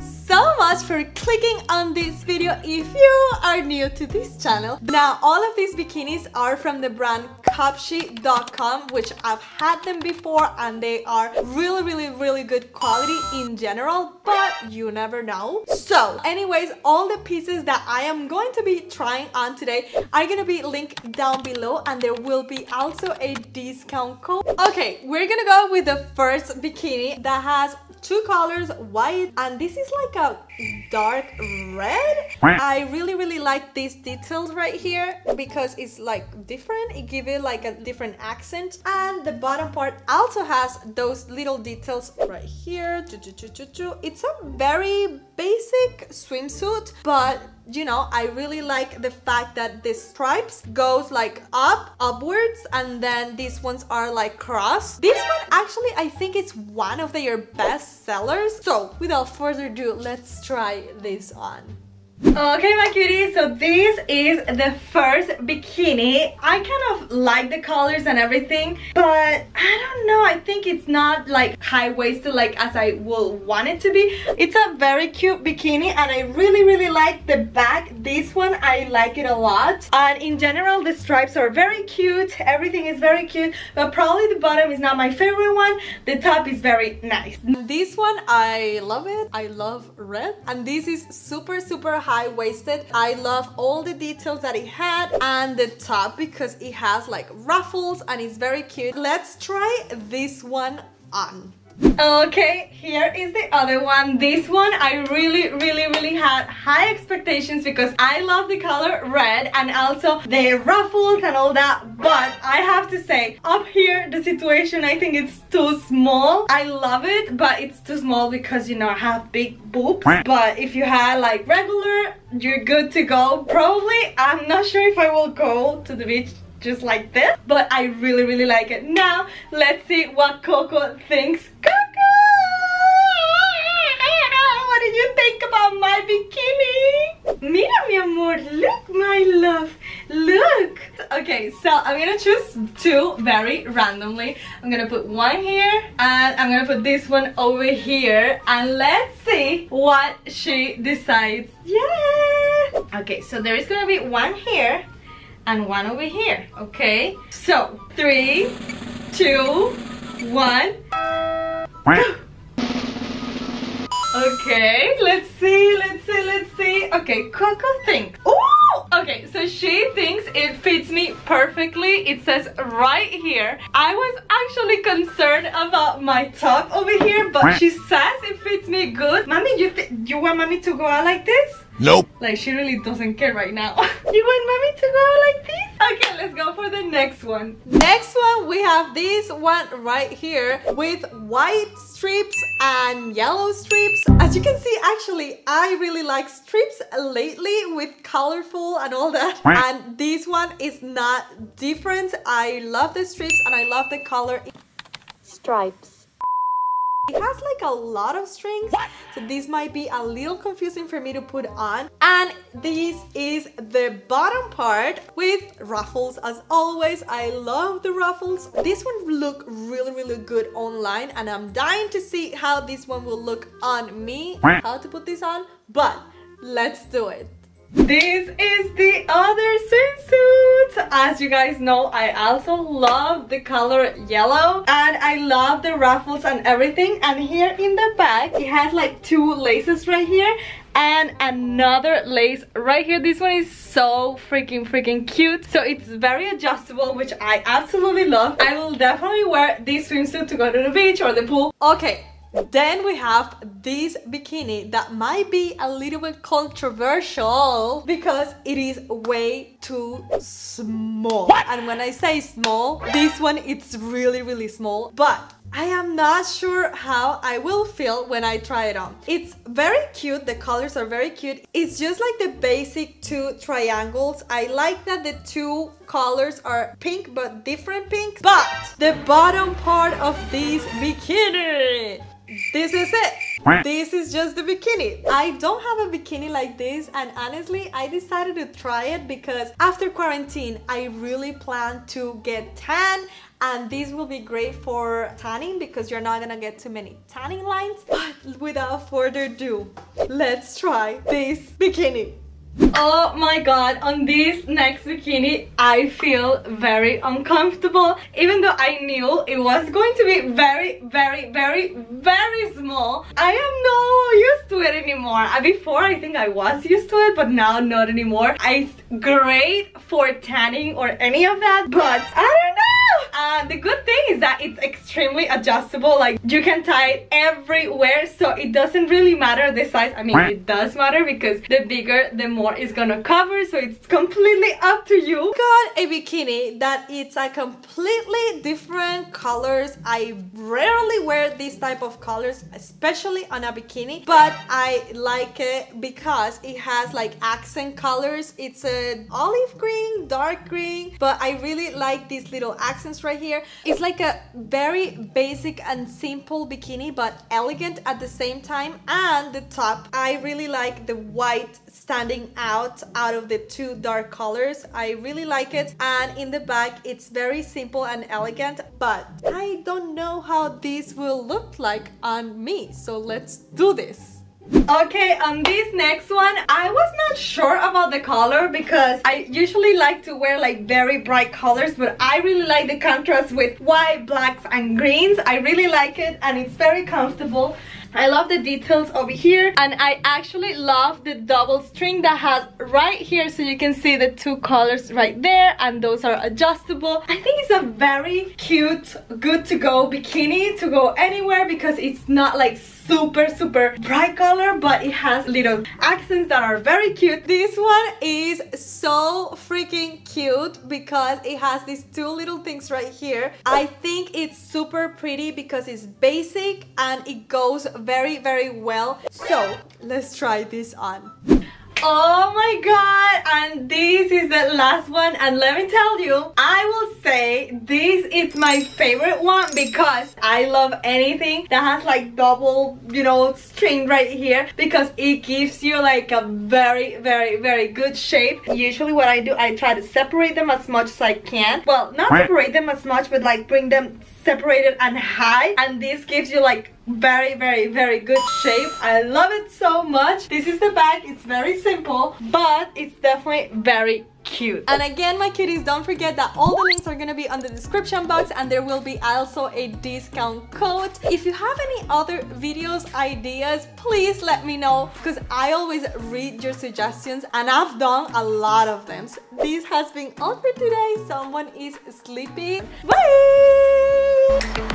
so, much for clicking on this video if you are new to this channel. Now, all of these bikinis are from the brand Cupshe.com, which I've had them before and they are really, really, really good quality in general, but you never know. So, anyways, all the pieces that I am going to be trying on today are gonna be linked down below and there will be also a discount code. Okay, we're gonna go with the first bikini that has two colors white and this is like a dark red? I really really like these details right here because it's like different. It gives it like a different accent. And the bottom part also has those little details right here. It's a very basic swimsuit but you know i really like the fact that the stripes goes like up upwards and then these ones are like cross this one actually i think it's one of their best sellers. So without further ado let's try this on Okay, my cutie, so this is the first bikini. I kind of like the colors and everything, but I don't know, I think it's not like high-waisted like as I will want it to be. It's a very cute bikini and I really, really like the back. This one, I like it a lot. And in general, the stripes are very cute. Everything is very cute, but probably the bottom is not my favorite one. The top is very nice. This one, I love it. I love red. And this is super, super high-waisted. I love all the details that it had and the top because it has like ruffles and it's very cute. Let's try this one on. Okay, here is the other one. This one I really, really, really had high expectations because I love the color red and also the ruffles and all that. But I have to say, up here, the situation, I think it's too small. I love it, but it's too small because, you know, I have big boobs. But if you had like regular, you're good to go. Probably, I'm not sure if I will go to the beach just like this but I really really like it. Now let's see what Coco thinks. Coco! What did you think about my bikini? Mira mi amor look my love look. Okay so I'm gonna choose two very randomly. I'm gonna put one here and I'm gonna put this one over here and let's see what she decides. Yeah! Okay so there is gonna be one here and one over here, okay? So, three, two, one. okay, let's see, let's see, let's see. Okay, Coco thinks. Oh, okay, so she thinks it fits me perfectly. It says right here. I was actually concerned about my top over here, but she says it fits me good. Mommy, you, you want mommy to go out like this? Nope. Like she really doesn't care right now. you want mommy to go like this? Okay, let's go for the next one. Next one, we have this one right here with white strips and yellow strips. As you can see, actually, I really like strips lately with colorful and all that. And this one is not different. I love the strips and I love the color. Stripes. It has like a lot of strings, so this might be a little confusing for me to put on. And this is the bottom part with ruffles as always. I love the ruffles. This one look really, really good online and I'm dying to see how this one will look on me, how to put this on, but let's do it. This is the other swimsuit. As you guys know, I also love the color yellow and I love the ruffles and everything. And here in the back, it has like two laces right here and another lace right here this one is so freaking freaking cute so it's very adjustable which i absolutely love i will definitely wear this swimsuit to go to the beach or the pool okay then we have this bikini that might be a little bit controversial because it is way too small. What? And when I say small, this one it's really really small. But I am not sure how I will feel when I try it on. It's very cute, the colors are very cute. It's just like the basic two triangles. I like that the two colors are pink but different pink. But the bottom part of this bikini this is it. This is just the bikini. I don't have a bikini like this and honestly I decided to try it because after quarantine I really plan to get tan and this will be great for tanning because you're not gonna get too many tanning lines but without further ado let's try this bikini Oh my god, on this next bikini, I feel very uncomfortable. Even though I knew it was going to be very, very, very, very small. I am no used to it anymore. Uh, before, I think I was used to it, but now not anymore. It's great for tanning or any of that, but I don't know. Uh, the good thing is that it's extremely adjustable. Like, you can tie it everywhere, so it doesn't really matter the size. I mean, it does matter because the bigger, the more it's gonna cover so it's completely up to you got a bikini that it's a completely different colors I rarely wear this type of colors especially on a bikini but I like it because it has like accent colors it's a olive green dark green but I really like these little accents right here it's like a very basic and simple bikini but elegant at the same time and the top I really like the white standing out out of the two dark colors. I really like it and in the back it's very simple and elegant but I don't know how this will look like on me so let's do this. Okay, on this next one, I was not sure about the color because I usually like to wear like very bright colors, but I really like the contrast with white, blacks, and greens. I really like it and it's very comfortable. I love the details over here and I actually love the double string that has right here so you can see the two colors right there and those are adjustable. I think it's a very cute, good to go bikini to go anywhere because it's not like super super bright color but it has little accents that are very cute. This one is so freaking cute because it has these two little things right here. I think it's super pretty because it's basic and it goes very very well. So let's try this on Oh my god, and this is the last one and let me tell you, I will say this is my favorite one because I love anything that has like double, you know, string right here because it gives you like a very, very, very good shape. Usually what I do, I try to separate them as much as I can. Well, not separate them as much, but like bring them separated and high and this gives you like very very very good shape. I love it so much. This is the bag. It's very simple but it's definitely very cute. And again my cuties don't forget that all the links are gonna be on the description box and there will be also a discount code. If you have any other videos ideas please let me know because i always read your suggestions and i've done a lot of them. So this has been all for today. Someone is sleeping bye